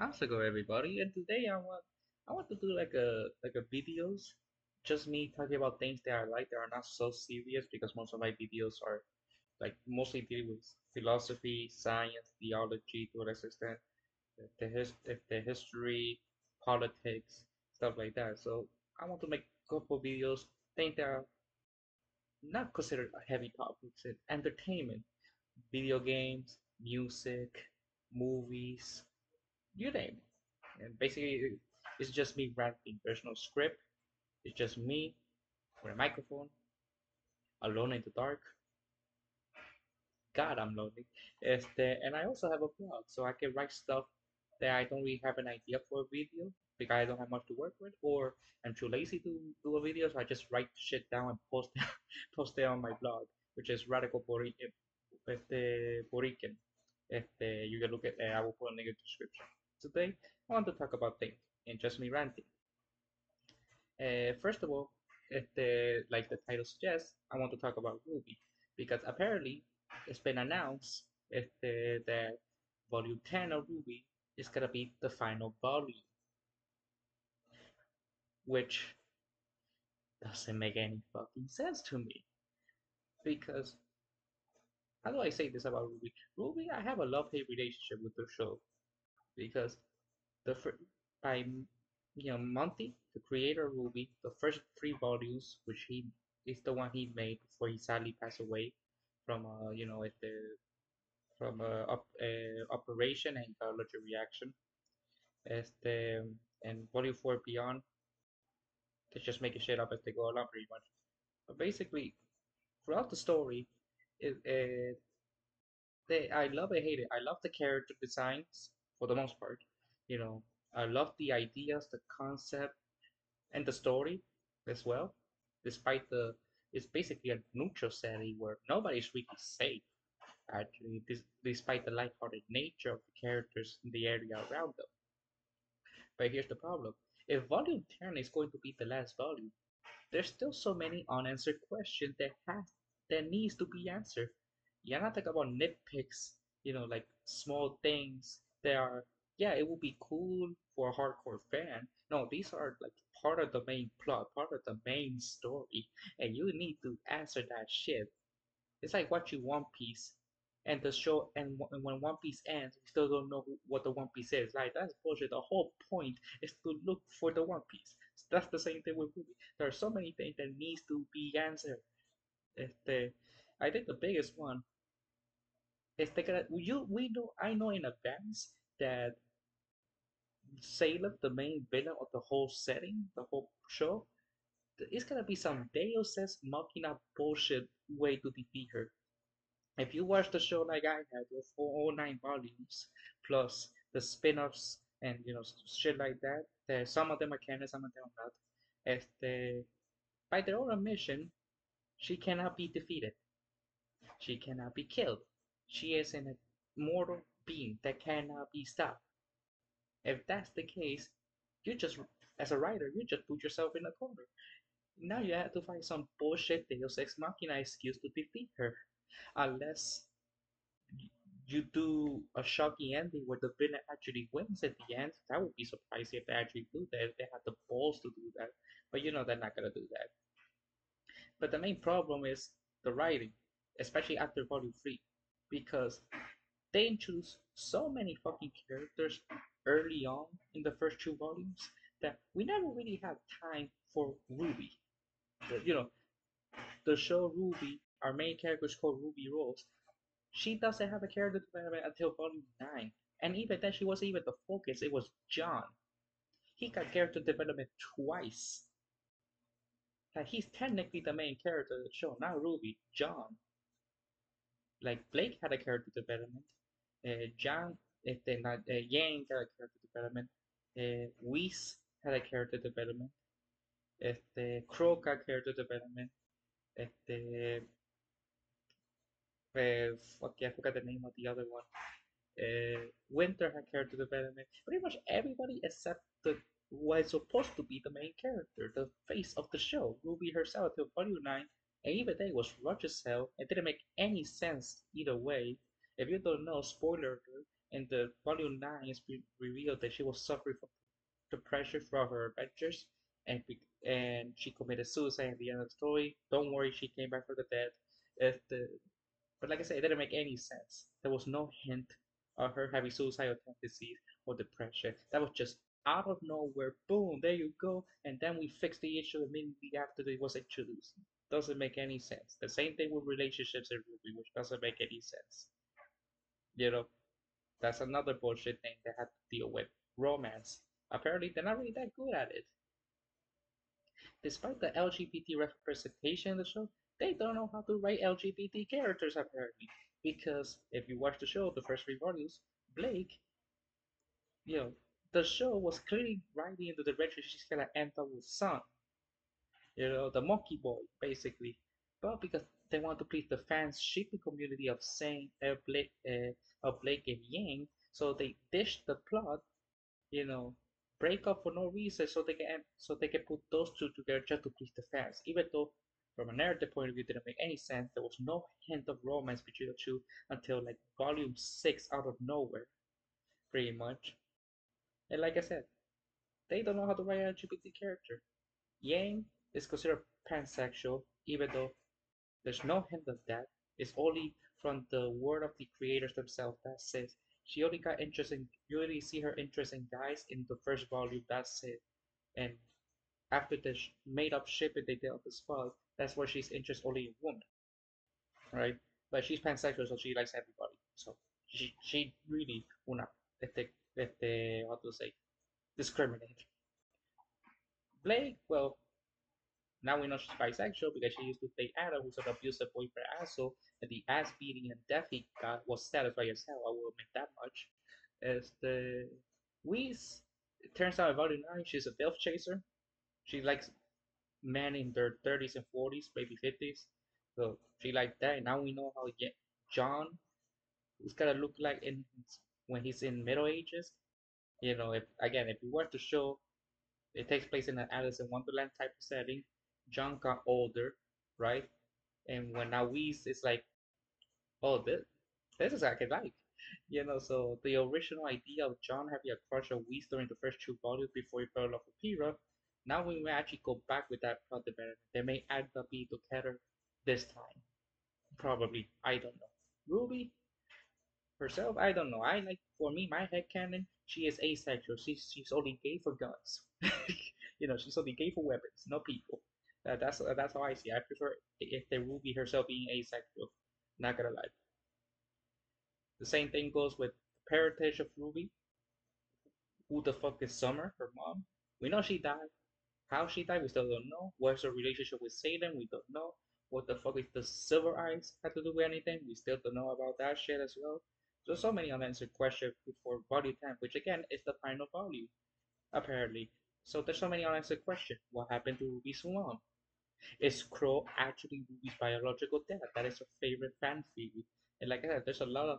How's it go, everybody? And today I want I want to do like a like a videos, just me talking about things that I like that are not so serious because most of my videos are like mostly dealing with philosophy, science, theology to an extent, the his, the history, politics, stuff like that. So I want to make a couple videos, things that are not considered heavy topics, entertainment, video games, music, movies, you name it. And basically, it's just me writing no script. It's just me with a microphone, alone in the dark. God, I'm lonely. Este, and I also have a blog, so I can write stuff that I don't really have an idea for a video because I don't have much to work with, or I'm too lazy to do a video, so I just write shit down and post it, post it on my blog, which is Radical Borican. Este, Borican. Este, you can look at. Uh, I will put a link in the description. Today, I want to talk about things and just me ranting. Uh, first of all, este, like the title suggests, I want to talk about RWBY because apparently it's been announced este, that Volume 10 of RWBY is gonna be the final volume, which doesn't make any fucking sense to me because how do I say this about RWBY? RWBY, I have a love-hate relationship with the show because the fir- by you know Monty, the creator will be the first three volumes, which he is the one he made before he sadly passed away from uh you know at the from uh, op, uh, operation and allergic reaction. Este and volume four beyond, they're just making shit up as they go along pretty much. But basically, throughout the story, it, it they I love it, hate it. I love the character designs for the most part. You know, I love the ideas, the concept, and the story as well. Despite the, it's basically a neutral setting where nobody's really safe. Actually, dis- despite the lighthearted nature of the characters in the area around them. But here's the problem: if Volume 10 is going to be the last volume, there's still so many unanswered questions that has that needs to be answered. You're not talking about nitpicks, you know, like small things that are yeah, it would be cool for a hardcore fan. No, these are like part of the main plot, part of the main story, and you need to answer that shit. It's like watching One Piece and the show, and and when One Piece ends, we still don't know who, what the One Piece is. Like that's bullshit. The whole point is to look for the One Piece. That's the same thing with movie. There are so many things that needs to be answered. Este, I think the biggest one you we know I know in advance that Salem, the main villain of the whole setting, the whole show, it's gonna be some Deus Ex Machina bullshit way to defeat her. If you watch the show like I have, with all nine volumes, plus the spin-offs and you know shit like that, there some of them are canon, some of them are not. Este, by their own admission, she cannot be defeated. She cannot be killed. She is an immortal being that cannot be stopped. If that's the case, you just, as a writer, you just put yourself in a corner. Now you have to find some bullshit Deus Ex Machina excuse to defeat her. Unless you do a shocking ending where the villain actually wins at the end. That would be surprising if they actually do that, if they had the balls to do that. But you know they're not gonna do that. But the main problem is the writing, especially after volume three, because they introduce so many fucking characters early on in the first two volumes that we never really have time for Ruby. The- you know, the show RWBY, our main character is called Ruby Rose. She doesn't have a character development until volume nine, and even then, she wasn't even the focus. It was Jaune. He got character development twice. Like he's technically the main character of the show, not Ruby. Jaune. Like Blake had a character development. Uh, Jaune, este, not, uh, Yang had a character development. Uh, Weiss had a character development. Este, Qrow got character development. Este, uh, I forgot the name of the other one. Uh, Winter had a character development. Pretty much everybody except the was supposed to be the main character, the face of the show, Ruby herself, till volume 9, and even it was rushed as hell. It didn't make any sense either way. If you don't know, spoiler alert, in the volume nine, it's re- revealed that she was suffering from depression throughout her adventures, and and she committed suicide at the end of the story. Don't worry, she came back from the dead. If the but like I said, it didn't make any sense. There was no hint of her having suicidal tendencies or depression. That was just out of nowhere. Boom, there you go. And then we fixed the issue immediately after it was introduced. Doesn't make any sense. The same thing with relationships in RWBY, which doesn't make any sense. You know, that's another bullshit thing they had to deal with. Romance. Apparently, they're not really that good at it. Despite the LGBT representation in the show, they don't know how to write LGBT characters apparently. Because if you watch the show, the first three volumes, Blake, you know, the show was clearly writing into the direction she's gonna end up with Sun. You know, the monkey boy, basically. But because they want to please the fans shipping community of saying uh, Blake, uh, of Blake and Yang, so they dished the plot, you know, break up for no reason, so they can so they can put those two together just to please the fans. Even though, from a narrative point of view, it didn't make any sense. There was no hint of romance between the two until like volume six out of nowhere, pretty much. And like I said, they don't know how to write an LGBT character. Yang is considered pansexual, even though there's no hint of that. It's only from the word of the creators themselves that says she only got interest in you only see her interest in guys in the first volume. That's it. And after the made up ship that they did on spot, that's where she's interested only in women, right? But she's pansexual, so she likes everybody. So she she really una este este how to say discriminate. Blake, well, now we know she's bisexual because she used to date Adam, who's an abusive boyfriend asshole, and the ass beating and death he got was satisfied hell. I will admit that much. As the Weiss, it turns out about nine, she's a death chaser. She likes men in their 30s and 40s, maybe 50s. So she like that. And now we know how Jaune is gonna look like in when he's in middle ages. You know, if again, if you watch the show, it takes place in an Alice in Wonderland type of setting. Jaune got older, right? And when Weiss is like, oh, this, this is I like, you know. So the original idea of Jaune having a crush on Weiss during the first two volumes before he fell in love with Pyrrha, now we may actually go back with that plot development. They may add the be together this time, probably. I don't know. Ruby herself, I don't know. I like for me, my head canon, she is asexual. She's she's only gay for guns. you know, she's only gay for weapons, not people. That's uh, that's how I see. I prefer if the Ruby herself being asexual. Not gonna lie. The same thing goes with the parentage of Ruby. Who the fuck is Summer, her mom? We know she died. How she died, we still don't know. What's her relationship with Salem? We don't know. What the fuck is the Silver Eyes had to do with anything? We still don't know about that shit as well. So so many unanswered questions before Volume 10, which again is the final volume, apparently. So there's so many unanswered questions. What happened to Ruby's mom? Is Qrow actually Ruby's biological dad? That is her favorite fan theory. And like I said, there's a lot of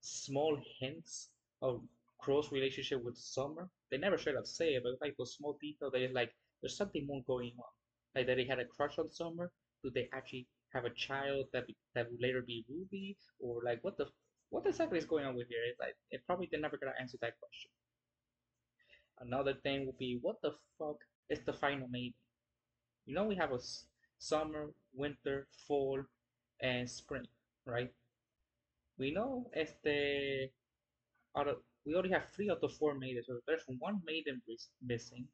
small hints of Qrow's relationship with Summer. They never straight up say it, but like those small details that is like there's something more going on. Like that he had a crush on Summer. Do they actually have a child that be, that will later be Ruby? Or like what the what exactly is going on with here? It's like it probably they're never gonna answer that question. Another thing would be what the fuck is the final maiden? You know we have a summer, winter, fall, and spring, right? We know este out of we already have three out of the four maidens, so there's one maiden missing.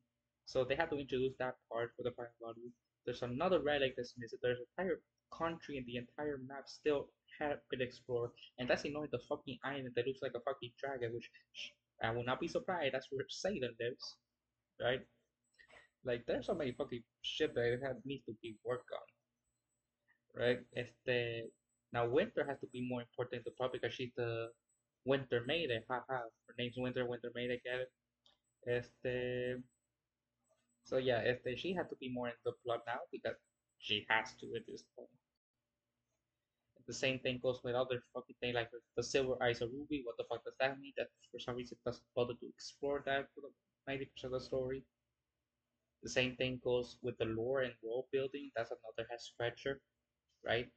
So they have to introduce that part for the final volume. There's another relic that's missing. There's an entire country and the entire map still have been explored, and that's annoying the fucking island that looks like a fucking dragon, which I will not be surprised. That's where Salem lives, right? Like there's so many fucking shit that had needs to be worked on. Right? Este now winter has to be more important to Puppy because she's the winter maiden. Haha. Her name's Winter, Winter Maiden, get it? Este so yeah, este she had to be more in the plot now because she has to at this point. The same thing goes with other fucking thing like the silver eyes of Ruby. What the fuck does that mean? That for some reason doesn't bother to explore that for ninety percent of the story. The same thing goes with the lore and world building. That's another head scratcher, right?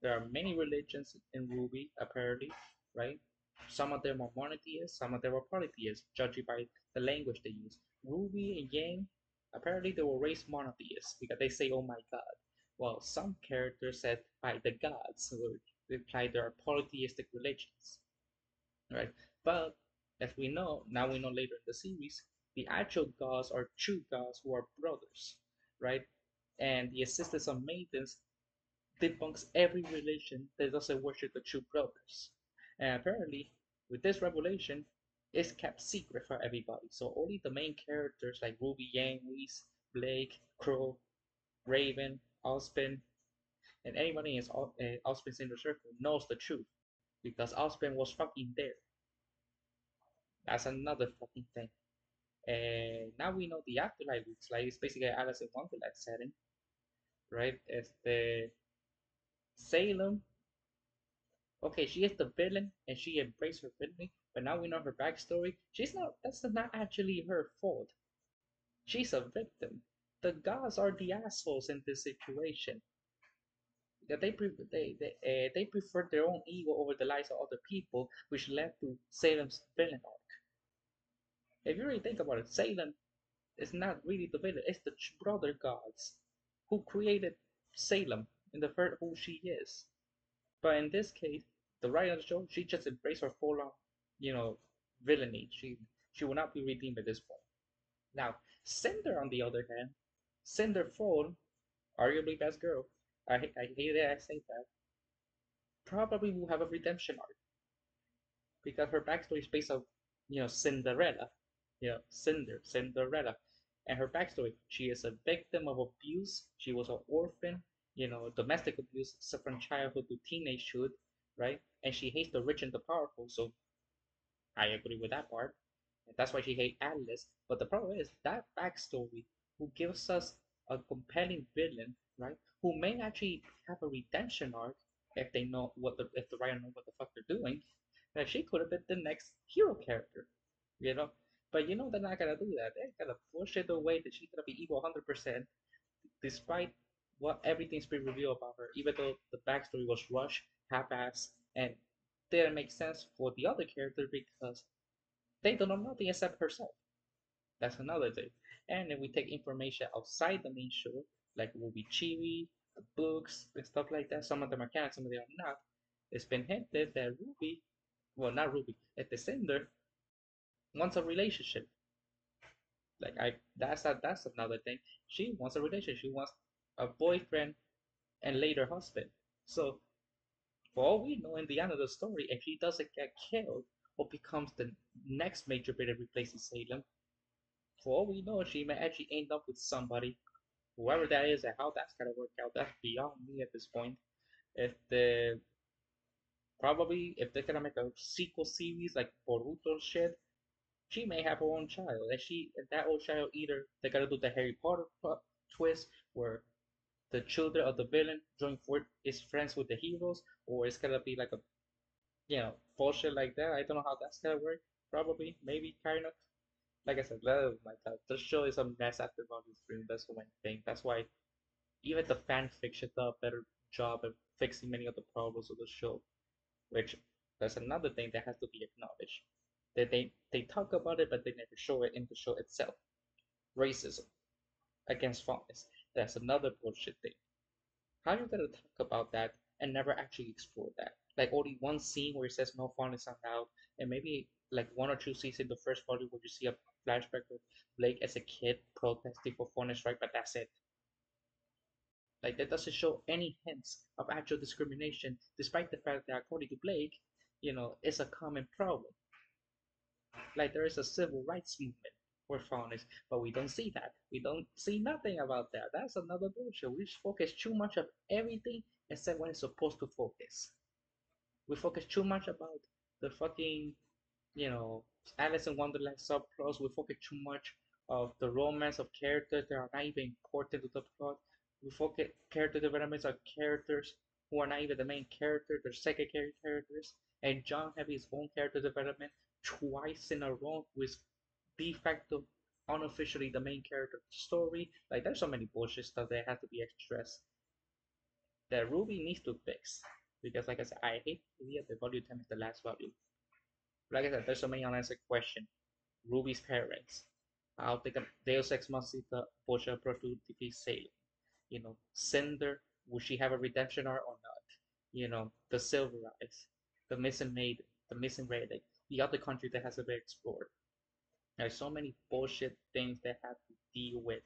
There are many religions in RWBY, apparently, right? Some of them are monotheists, some of them are polytheists, judging by the language they use. Ruby and Yang, apparently they were raised monotheists because they say, oh my god. Well, some characters said by the gods, so they imply there are polytheistic religions. Right? But as we know, now we know later in the series, the actual gods are true gods who are brothers, right? And the assistance of maidens debunks every religion that doesn't worship the true brothers. And apparently, with this revelation, it's kept secret for everybody. So only the main characters like Ruby, Yang, Weiss, Blake, Qrow, Raven, Ozpin, and anybody in uh, Ozpin's inner circle knows the truth because Ozpin was fucking there. That's another fucking thing. And now we know the afterlife looks like. It's basically Alice in Wonderland setting, right? the Salem. Okay, she is the villain and she embraced her villainy, but now we know her backstory. She's not. That's not actually her fault. She's a victim. The gods are the assholes in this situation. That they pre- they they, uh, they preferred their own ego over the lives of other people, which led to Salem's villain arc. If you really think about it, Salem is not really the villain, it's the brother gods who created Salem in the first who she is. But in this case, the writer of the show, she just embraced her full on, you know, villainy. She she will not be redeemed at this point. Now, Cinder, on the other hand, Cinder Fall, arguably best girl, I, I hate that I say that, probably will have a redemption arc. Because her backstory is based on, you know, Cinderella, know, Cinder, Cinderella. And her backstory, she is a victim of abuse. She was an orphan, you know, domestic abuse from childhood to teenagehood, right? And she hates the rich and the powerful. So I agree with that part. And that's why she hates Atlas. But the problem is that backstory who gives us a compelling villain, right? Who may actually have a redemption arc if they know what the if the writer know what the fuck they're doing. That she could have been the next hero character, you know. But you know they're not gonna do that. They're gonna push it away that she's gonna be evil 100%, despite what everything's been revealed about her. Even though the backstory was rushed, half-assed, and didn't make sense for the other character because they don't know nothing except herself. That's another thing. And if we take information outside the main show, like RWBY Chibi, the books, and stuff like that, some of them are canon, some of them are not. It's been hinted that Ruby, well, not Ruby, at the Cinder wants a relationship. Like I, that's a, that's another thing. She wants a relationship. She wants a boyfriend and later husband. So, for all we know, in the end of the story, if he doesn't get killed or becomes the next major bidder replacing Salem, for all we know, she may actually end up with somebody, whoever that is, and how that's gonna work out. That's beyond me at this point. If the probably if they're gonna make a sequel series like Boruto shit, she may have her own child. And she, that old child, either they gotta do the Harry Potter twist where the children of the villain join for is friends with the heroes, or it's gonna be like a, you know, bullshit like that. I don't know how that's gonna work. Probably, maybe, kind of. Like I said, oh my god, the show is a mess after volume three. That's the main thing. That's why even the fan fiction did a better job of fixing many of the problems of the show, which that's another thing that has to be acknowledged. That they, they talk about it, but they never show it in the show itself. Racism against Faunus. That's another bullshit thing. How you gonna talk about that and never actually explore that? Like only one scene where it says no Faunus allowed, and maybe like one or two scenes in the first volume where you see a flashback of Blake as a kid protesting for Faunus right, but that's it. Like that doesn't show any hints of actual discrimination, despite the fact that according to Blake, you know, it's a common problem. Like there is a civil rights movement for Faunus, but we don't see that. We don't see nothing about that. That's another bullshit. We focus too much of everything except when it's supposed to focus. We focus too much about the fucking, you know, Alice in Wonderland subplots. We focus too much of the romance of characters that are not even important to the plot. We focus character developments of characters who are not even the main character, they're secondary characters. And Jaune have his own character development twice in a row with de facto unofficially the main character of the story. Like there's so many bullshit stuff that has to be expressed that Ruby needs to fix. Because like I said, I hate the idea that volume 10 is the last volume. like I said, there's so many unanswered questions. Ruby's parents. How they can Deus Ex Machina push approach to defeat Salem. You know, Cinder, will she have a redemption arc or not? You know, the Silver Eyes, the missing maiden, the missing relic, the other country that hasn't been explored. There's so many bullshit things that have to deal with.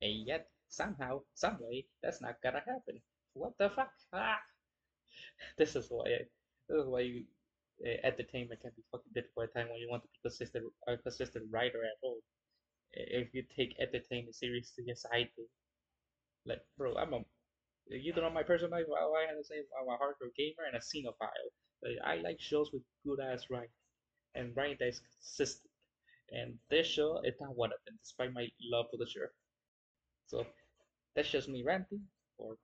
And yet, somehow, someway, that's not gonna happen. What the fuck? Ah! This is why this is why you, uh, entertainment can be fucking difficult at time when you want to be consistent a consistent writer at all. If you take entertainment seriously as I do, like bro, I'm a you don't know my personal life. Well, I have to say I'm a hardcore gamer and a cinephile. Like, I like shows with good ass writing and writing that is consistent. And this show is not one of them, despite my love for the show. So that's just me ranting for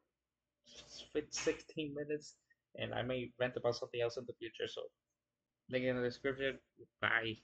16 minutes, and I may rant about something else in the future. So link in the description. Bye.